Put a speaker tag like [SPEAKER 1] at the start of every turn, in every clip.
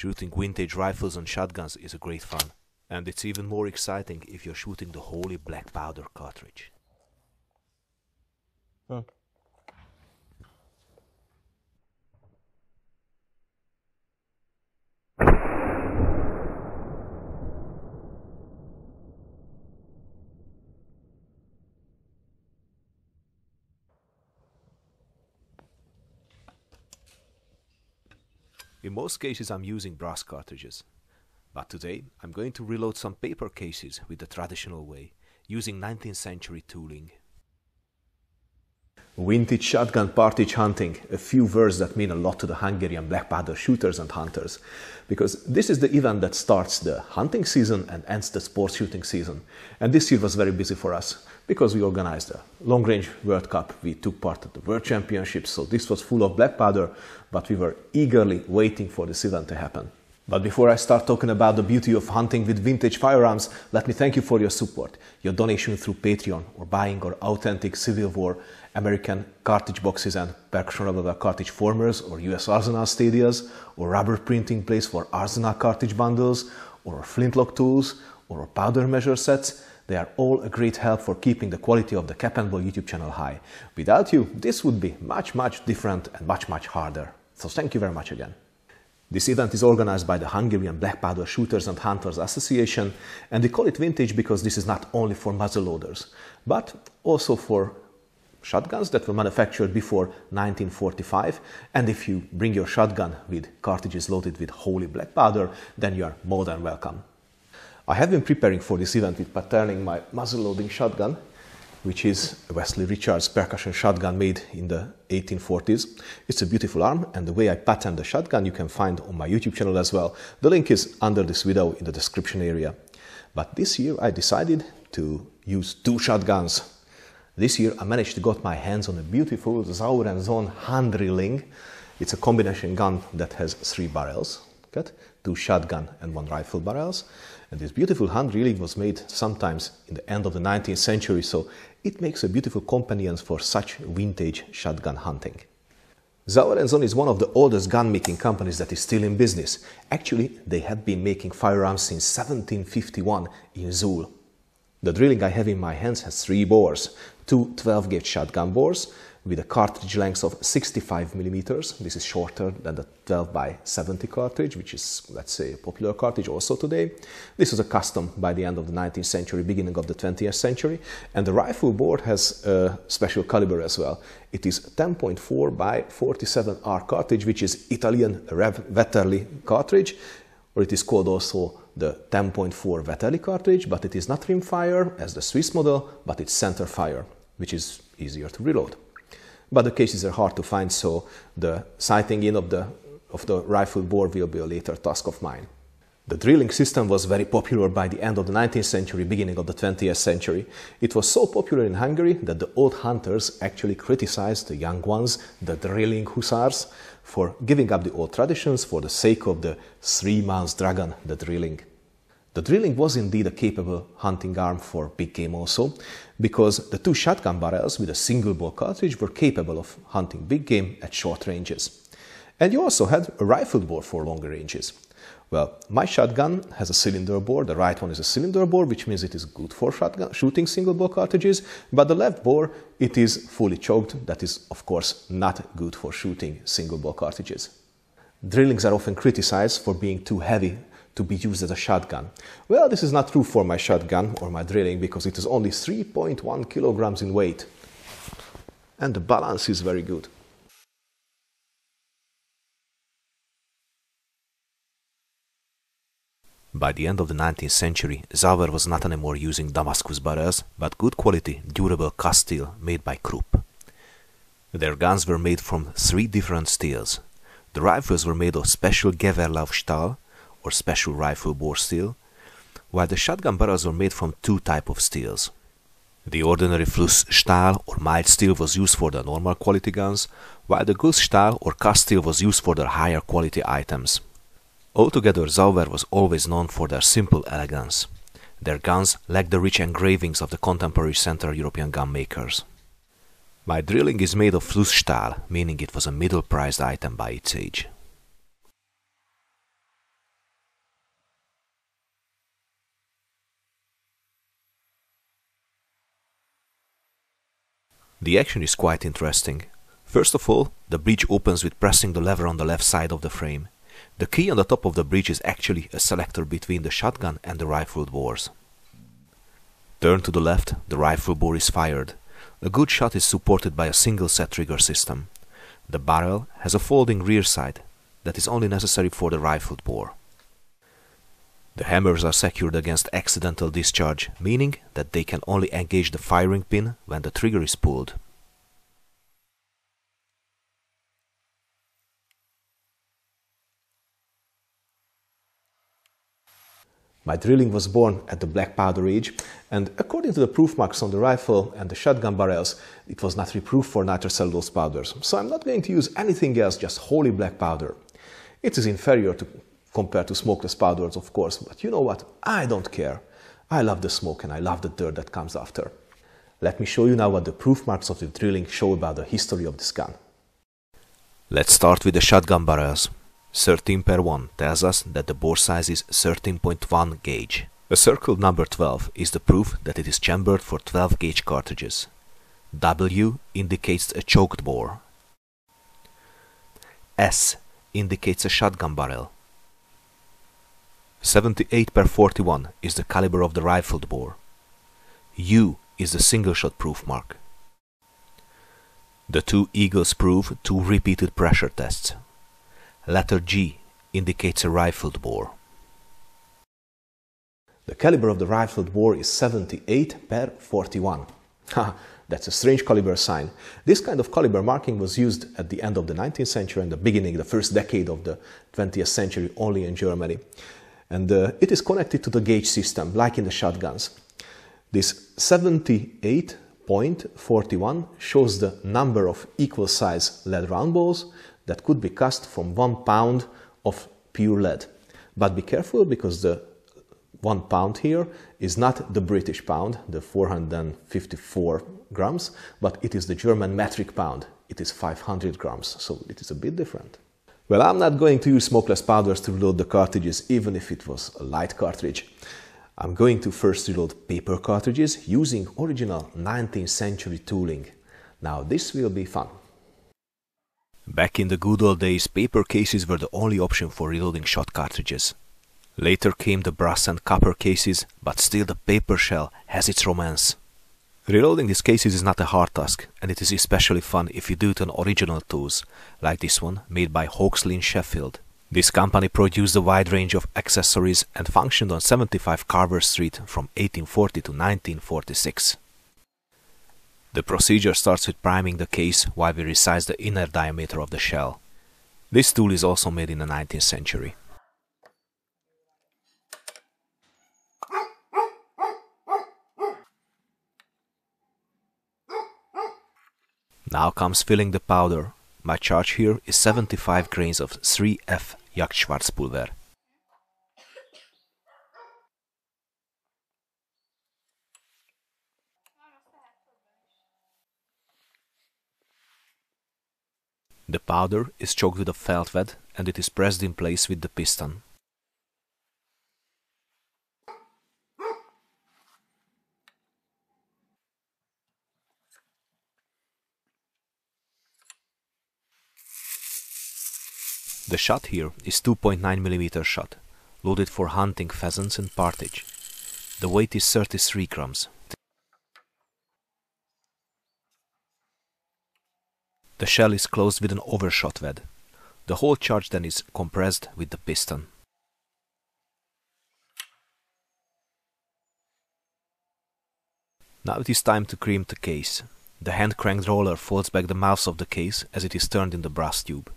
[SPEAKER 1] Shooting vintage rifles and shotguns is a great fun, and it's even more exciting if you're shooting the holy black powder cartridge. Hmm. In most cases I'm using brass cartridges, but today I'm going to reload some paper cases with the traditional way, using 19th century tooling. Vintage shotgun partridge hunting, a few words that mean a lot to the Hungarian black powder shooters and hunters, because this is the event that starts the hunting season and ends the sports shooting season. And this year was very busy for us because we organized a long range World Cup, we took part at the World Championships, so this was full of black powder, but we were eagerly waiting for this event to happen. But before I start talking about the beauty of hunting with vintage firearms, let me thank you for your support, your donation through Patreon, or buying our authentic Civil War American cartridge boxes and percussion rubber cartridge formers, or US Arsenal Stadias, or rubber printing plates for Arsenal cartridge bundles, or flintlock tools, or powder measure sets. They are all a great help for keeping the quality of the Cap and Ball YouTube channel high. Without you, this would be much, much different and much, much harder. So thank you very much again. This event is organized by the Hungarian Black Powder Shooters and Hunters Association, and they call it vintage because this is not only for muzzleloaders, but also for shotguns that were manufactured before 1945. And if you bring your shotgun with cartridges loaded with holy black powder, then you are more than welcome. I have been preparing for this event with patterning my muzzle-loading shotgun, which is a Westley Richards percussion shotgun made in the 1840s. It's a beautiful arm, and the way I patterned the shotgun you can find on my YouTube channel as well. The link is under this video in the description area. But this year I decided to use two shotguns. This year I managed to get my hands on a beautiful Sauer & Sohn hand drilling. It's a combination gun that has three barrels, two shotgun and one rifle barrels. And this beautiful hand drilling was made sometimes in the end of the 19th century, so it makes a beautiful companion for such vintage shotgun hunting. Sauer & Sohn is one of the oldest gun-making companies that is still in business. Actually, they have been making firearms since 1751 in Suhl. The drilling I have in my hands has three bores, two 12-gauge shotgun bores, with a cartridge length of 65 millimeters. This is shorter than the 12 by 70 cartridge, which is, let's say, a popular cartridge also today. This was a custom by the end of the 19th century, beginning of the 20th century. And the rifle bore has a special caliber as well. It is 10.4 by 47 R cartridge, which is Italian Rev Vetterli cartridge, or it is called also the 10.4 Vetterli cartridge, but it is not rimfire as the Swiss model, but it's center fire, which is easier to reload but the cases are hard to find, so the sighting in of the, of the rifle bore will be a later task of mine. The drilling system was very popular by the end of the 19th century, beginning of the 20th century. It was so popular in Hungary that the old hunters actually criticized the young ones, the drilling hussars, for giving up the old traditions for the sake of the three-month dragon, the drilling. The drilling was indeed a capable hunting arm for big game also, because the two shotgun barrels with a single bore cartridge were capable of hunting big game at short ranges. And you also had a rifle bore for longer ranges. Well, my shotgun has a cylinder bore, the right one is a cylinder bore, which means it is good for shotgun, shooting single bore cartridges, but the left bore, it is fully choked, that is of course not good for shooting single bore cartridges. Drillings are often criticized for being too heavy to be used as a shotgun. Well, this is not true for my shotgun or my drilling because it is only 3.1 kilograms in weight. And the balance is very good. By the end of the 19th century, Sauer was not anymore using Damascus barrels, but good quality, durable cast steel made by Krupp. Their guns were made from three different steels. The rifles were made of special Gewehrlaufstahl, or special rifle bore steel, while the shotgun barrels were made from two types of steels. The ordinary Flussstahl or mild steel was used for the normal quality guns, while the Gussstahl or cast steel was used for the higher quality items. Altogether, Sauer was always known for their simple elegance. Their guns lacked the rich engravings of the contemporary Central European gun makers. My drilling is made of Flussstahl, meaning it was a middle-priced item by its age. The action is quite interesting. First of all, the breech opens with pressing the lever on the left side of the frame. The key on the top of the breech is actually a selector between the shotgun and the rifled bores. Turn to the left, the rifle bore is fired. A good shot is supported by a single set trigger system. The barrel has a folding rear side that is only necessary for the rifled bore. The hammers are secured against accidental discharge, meaning that they can only engage the firing pin when the trigger is pulled. My drilling was born at the black powder age, and according to the proof marks on the rifle and the shotgun barrels, it was not reproof for nitrocellulose powders. So I'm not going to use anything else, just holy black powder. It is inferior to, compared to smokeless powders, of course, but you know what? I don't care. I love the smoke and I love the dirt that comes after. Let me show you now what the proof marks of the drilling show about the history of this gun. Let's start with the shotgun barrels. 13 per 1 tells us that the bore size is 13.1 gauge. A circled number 12 is the proof that it is chambered for 12 gauge cartridges. W indicates a choked bore. S indicates a shotgun barrel. 78 per 41 is the caliber of the rifled bore. U is the single shot proof mark. The two eagles prove two repeated pressure tests. Letter G indicates a rifled bore. The caliber of the rifled bore is 78 per 41. That's a strange caliber sign. This kind of caliber marking was used at the end of the 19th century and the beginning, the first decade of the 20th century, only in Germany. And uh, it is connected to the gauge system, like in the shotguns. This 78.41 shows the number of equal size lead round balls that could be cast from one pound of pure lead. But be careful because the one pound here is not the British pound, the 454 grams, but it is the German metric pound. It is 500 grams, so it is a bit different. Well, I'm not going to use smokeless powders to reload the cartridges, even if it was a light cartridge. I'm going to first reload paper cartridges using original 19th century tooling. Now this will be fun. Back in the good old days, paper cases were the only option for reloading shot cartridges. Later came the brass and copper cases, but still the paper shell has its romance. Reloading these cases is not a hard task, and it is especially fun if you do it on original tools, like this one, made by Hawksley in Sheffield. This company produced a wide range of accessories and functioned on 75 Carver Street from 1840 to 1946. The procedure starts with priming the case while we resize the inner diameter of the shell. This tool is also made in the 19th century. Now comes filling the powder. My charge here is 75 grains of 3F Jagdschwarzpulver. The powder is choked with a felt feldwed and it is pressed in place with the piston. The shot here is 2.9mm shot, loaded for hunting pheasants and partridge. The weight is 33 grams. The shell is closed with an overshot wed. The whole charge then is compressed with the piston. Now it is time to cream the case. The hand cranked roller folds back the mouth of the case as it is turned in the brass tube.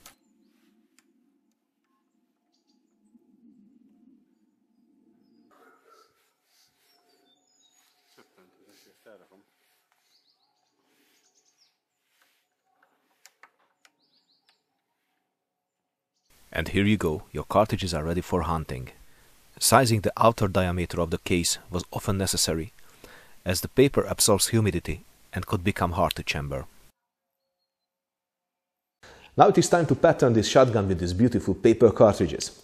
[SPEAKER 1] And here you go, your cartridges are ready for hunting. Sizing the outer diameter of the case was often necessary, as the paper absorbs humidity and could become hard to chamber. Now it is time to pattern this shotgun with these beautiful paper cartridges.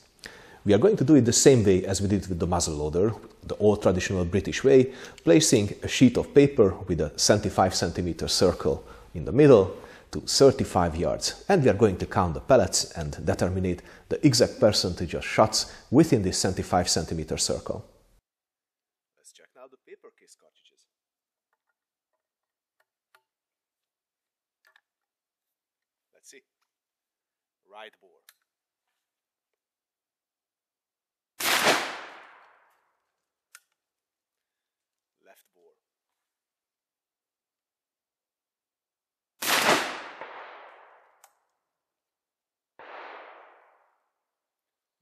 [SPEAKER 1] We are going to do it the same way as we did with the muzzle loader, the old traditional British way, placing a sheet of paper with a 75 centimeter circle in the middle to 35 yards. And we are going to count the pellets and determine the exact percentage of shots within this 75 centimeter circle. Let's check now the paper case cartridges. Let's see. Right bore. Left bore.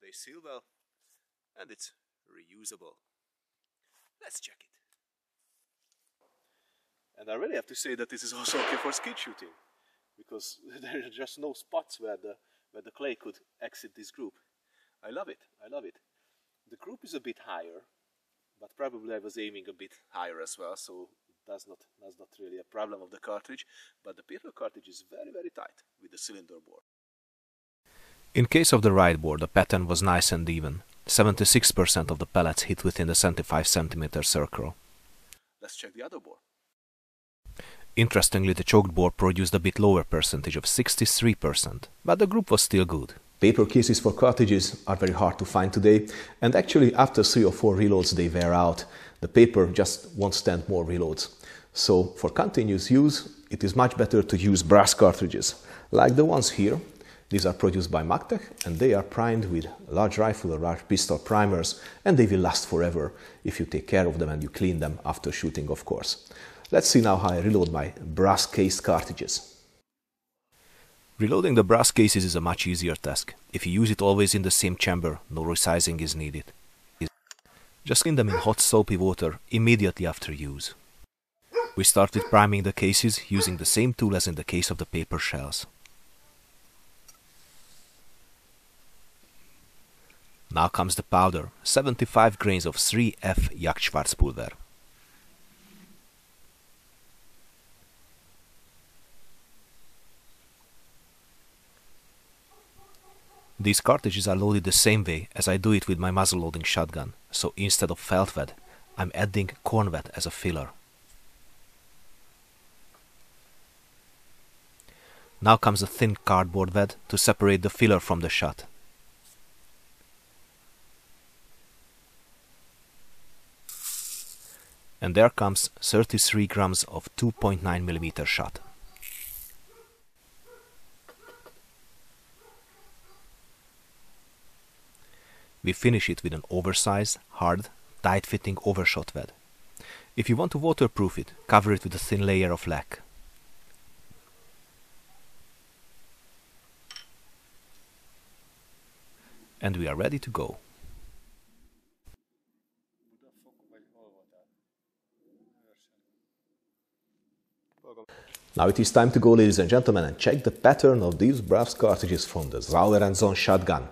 [SPEAKER 1] They seal well and it's reusable. Let's check it. And I really have to say that this is also okay for skeet shooting because there are just no spots where the, where the clay could exit this group. I love it, I love it. The group is a bit higher, but probably I was aiming a bit higher as well, so that's not, that's not really a problem of the cartridge, but the paper cartridge is very, very tight with the cylinder bore. In case of the right bore, the pattern was nice and even. 76% of the pellets hit within the 75 cm circle. Let's check the other bore. Interestingly, the choked bore produced a bit lower percentage of 63%, but the group was still good. Paper cases for cartridges are very hard to find today, and actually after three or four reloads they wear out. The paper just won't stand more reloads. So for continuous use, it is much better to use brass cartridges, like the ones here, these are produced by Magtech and they are primed with large rifle or large pistol primers and they will last forever if you take care of them and you clean them after shooting, of course. Let's see now how I reload my brass case cartridges. Reloading the brass cases is a much easier task. If you use it always in the same chamber, no resizing is needed. Just clean them in hot soapy water immediately after use. We start with priming the cases using the same tool as in the case of the paper shells. Now comes the powder, 75 grains of 3F Jagdschwarzpulver. These cartridges are loaded the same way as I do it with my muzzle loading shotgun, so instead of Feldwet, I'm adding cornwet as a filler. Now comes a thin cardboard wet to separate the filler from the shot. And there comes 33 grams of 2.9 mm shot. We finish it with an oversized, hard, tight-fitting overshot wad. If you want to waterproof it, cover it with a thin layer of lac. And we are ready to go. Now it is time to go, ladies and gentlemen, and check the pattern of these brass cartridges from the Sauer & Sohn shotgun.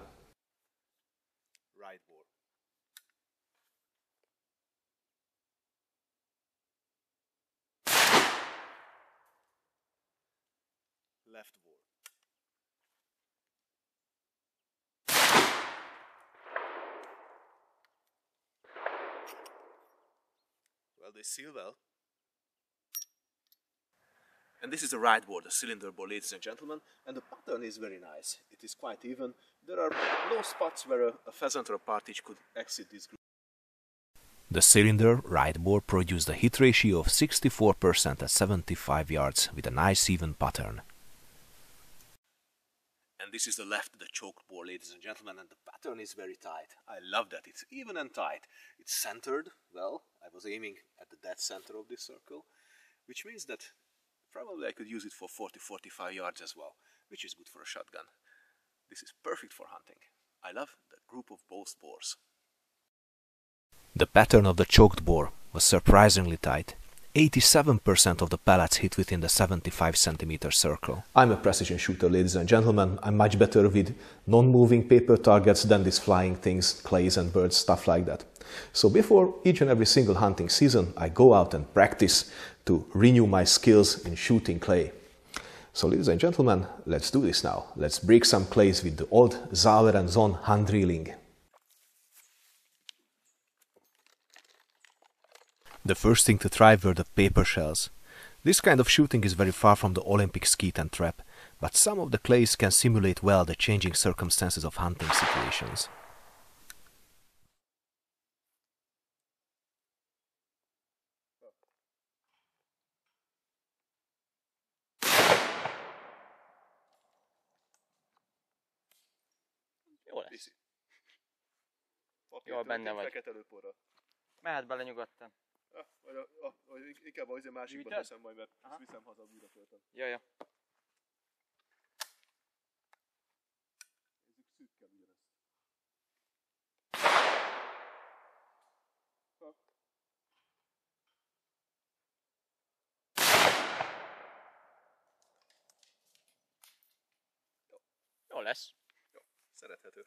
[SPEAKER 1] Well, they seal well. And this is the right bore, the cylinder bore, ladies and gentlemen, and the pattern is very nice. It is quite even. There are no spots where a, a pheasant or a partridge could exit this group. The cylinder right bore produced a hit ratio of 64% at 75 yards with a nice even pattern. And this is the left, the choked bore, ladies and gentlemen, and the pattern is very tight. I love that. It's even and tight. It's centered. Well, I was aiming at the dead center of this circle, which means that Probably I could use it for 40-45 yards as well, which is good for a shotgun. This is perfect for hunting. I love the group of both bores. The pattern of the choked bore was surprisingly tight. 87% of the pellets hit within the 75 centimeter circle. I'm a precision shooter, ladies and gentlemen. I'm much better with non-moving paper targets than these flying things, clays and birds, stuff like that. So before each and every single hunting season, I go out and practice to renew my skills in shooting clay. So ladies and gentlemen, let's do this now. Let's break some clays with the old Sauer and Sohn hand drilling. The first thing to try were the paper shells. This kind of shooting is very far from the Olympic skeet and trap, but some of the clays can simulate well the changing circumstances of hunting situations.
[SPEAKER 2] Jól benne vagy.
[SPEAKER 3] Fekete lőporra.
[SPEAKER 2] Mehet bele nyugodtan.
[SPEAKER 3] Ah, vagy, a, a, vagy inkább azért másikba
[SPEAKER 2] Gyűjtöd?
[SPEAKER 3] teszem majd, mert
[SPEAKER 2] Aha.
[SPEAKER 3] ezt viszem haza újra töltöm.
[SPEAKER 2] Jó, jó.
[SPEAKER 3] Nézzük szűkkel ugyanezt.
[SPEAKER 2] Jó lesz.
[SPEAKER 3] Szerethető.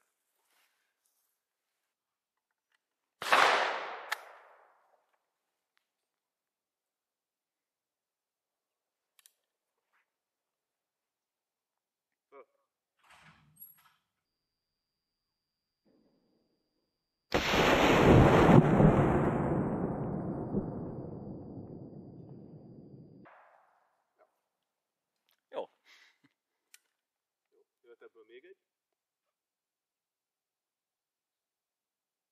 [SPEAKER 2] Jó.
[SPEAKER 3] Jöhet ebből még egy.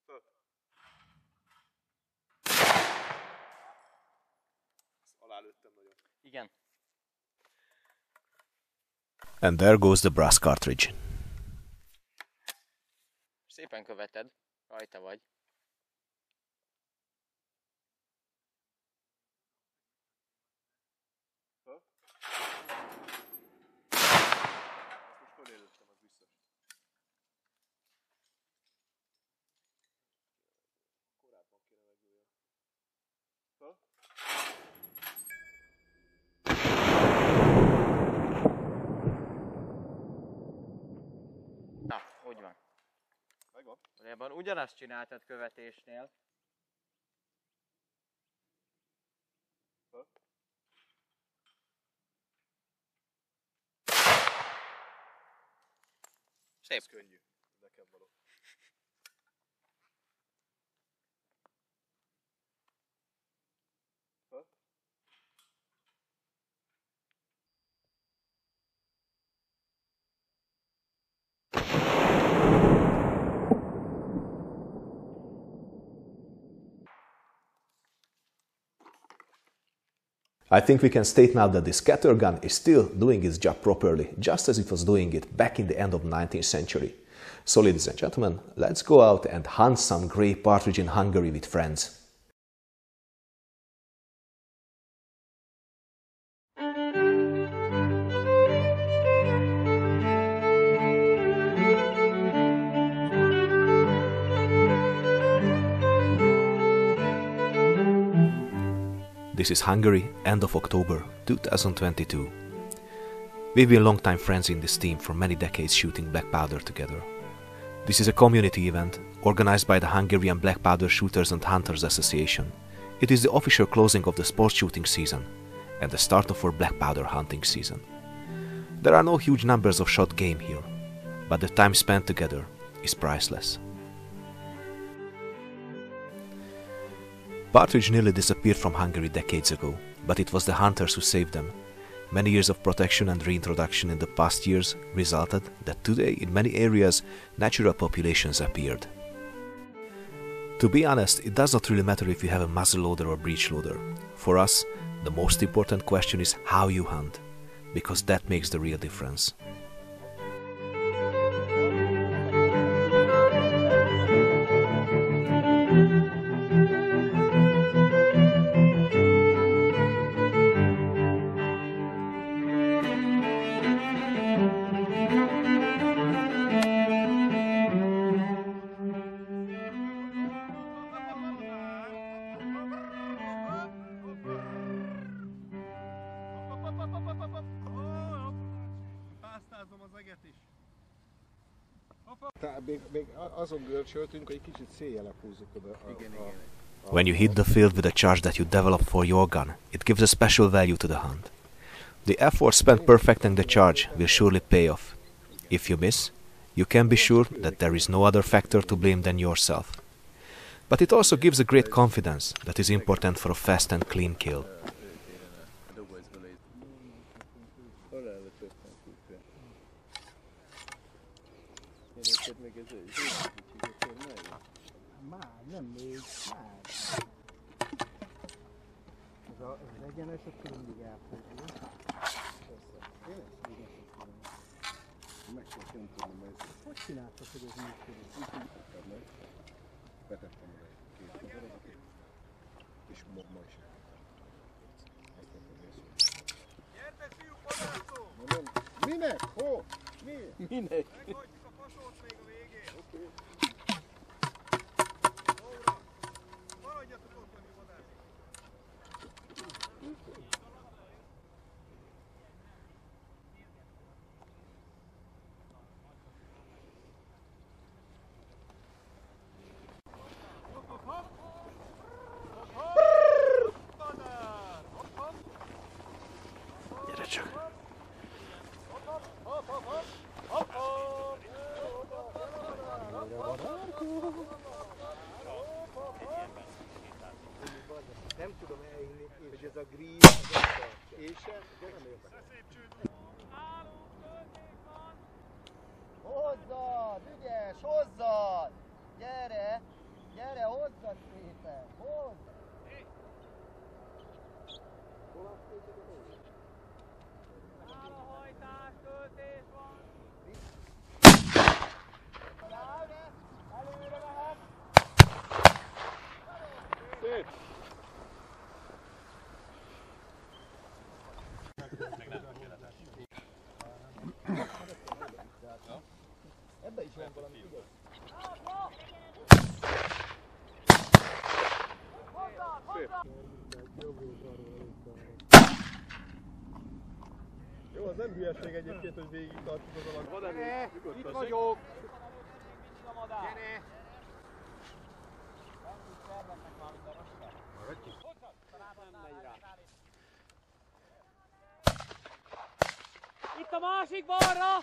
[SPEAKER 3] Föl. Ezt alálőttem nagyon.
[SPEAKER 2] Igen.
[SPEAKER 1] And there goes the brass cartridge.
[SPEAKER 2] Szépen követed. Rajta vagy. Valójában ugyanazt csináltad követésnél. Szép.
[SPEAKER 3] Ez könnyű. Nekem való.
[SPEAKER 1] I think we can state now that the scatter gun is still doing its job properly, just as it was doing it back in the end of the 19th century. So, ladies and gentlemen, let's go out and hunt some grey partridge in Hungary with friends. This is Hungary, end of October 2022. We've been longtime friends in this team for many decades shooting black powder together. This is a community event organized by the Hungarian Black Powder Shooters and Hunters Association. It is the official closing of the sports shooting season and the start of our black powder hunting season. There are no huge numbers of shot game here, but the time spent together is priceless. Partridge nearly disappeared from Hungary decades ago, but it was the hunters who saved them. Many years of protection and reintroduction in the past years resulted that today in many areas natural populations appeared. To be honest, it does not really matter if you have a muzzle loader or breech loader. For us, the most important question is how you hunt, because that makes the real difference.
[SPEAKER 4] Még, még azon görcsöltünk, hogy egy kicsit széjjel húzzuk oda. A, igen, a, igen.
[SPEAKER 1] When you hit the field with a charge that you develop for your gun, it gives a special value to the hunt. The effort spent perfecting the charge will surely pay off. If you miss, you can be sure that there is no other factor to blame than yourself. But it also gives a great confidence that is important for a fast and clean kill.
[SPEAKER 4] fontos,
[SPEAKER 3] hogy ez működik.
[SPEAKER 4] Úgy meg, betettem oda egy két fogarat, és ma, ma is elkezdtem. Minek? Hol? Miért? Minek?
[SPEAKER 3] Meghagyjuk a
[SPEAKER 5] fasót még a végén. Oké. Okay. Maradjatok
[SPEAKER 4] ott. Az nem hülyeség egyébként, hogy végig tartjuk az alak. Van elő,
[SPEAKER 3] Itt vagyok!
[SPEAKER 5] Gyere!
[SPEAKER 2] Itt a másik balra!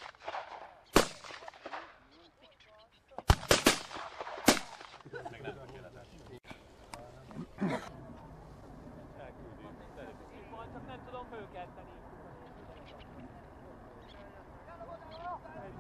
[SPEAKER 2] Csak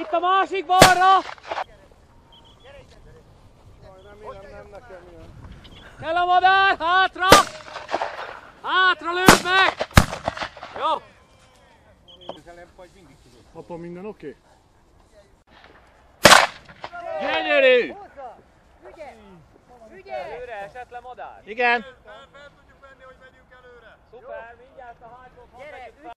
[SPEAKER 2] Itt a másik balra! Kell a madár! Hátra! Hátra lőd meg! Jó!
[SPEAKER 3] Apa, minden oké?
[SPEAKER 2] Gyönyörű!
[SPEAKER 5] Hozzad! Ügyes! Ügyes!
[SPEAKER 2] Előre esett le madár?
[SPEAKER 3] Igen.
[SPEAKER 2] Szuper, mindjárt a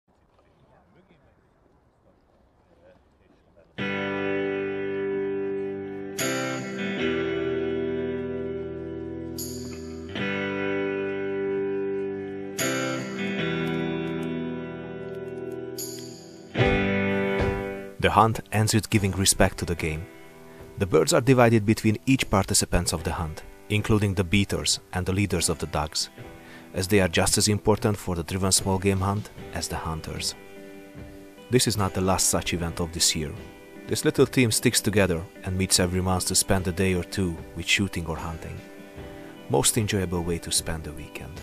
[SPEAKER 1] The hunt ends with giving respect to the game. The birds are divided between each participants of the hunt, including the beaters and the leaders of the dogs, as they are just as important for the driven small game hunt as the hunters. This is not the last such event of this year. This little team sticks together and meets every month to spend a day or two with shooting or hunting. Most enjoyable way to spend the weekend.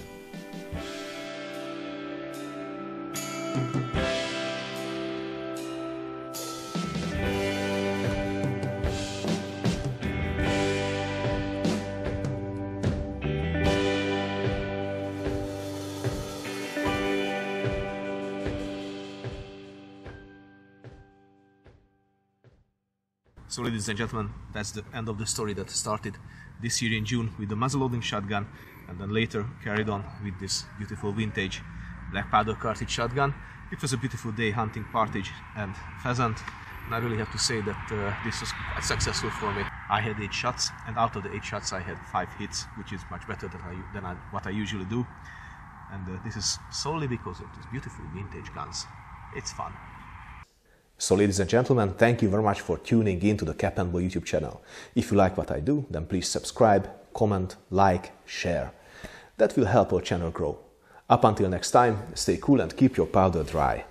[SPEAKER 1] So, ladies and gentlemen, that's the end of the story that started this year in June with the muzzleloading shotgun, and then later carried on with this beautiful vintage black powder cartridge shotgun. It was a beautiful day hunting partridge and pheasant, and I really have to say that uh, this was quite successful for me. I had eight shots, and out of the eight shots, I had five hits, which is much better than, I, than I, what I usually do. And uh, this is solely because of these beautiful vintage guns. It's fun. So, ladies and gentlemen, thank you very much for tuning in to the Cap and Ball YouTube channel. If you like what I do, then please subscribe, comment, like, share. That will help our channel grow. Up until next time, stay cool and keep your powder dry.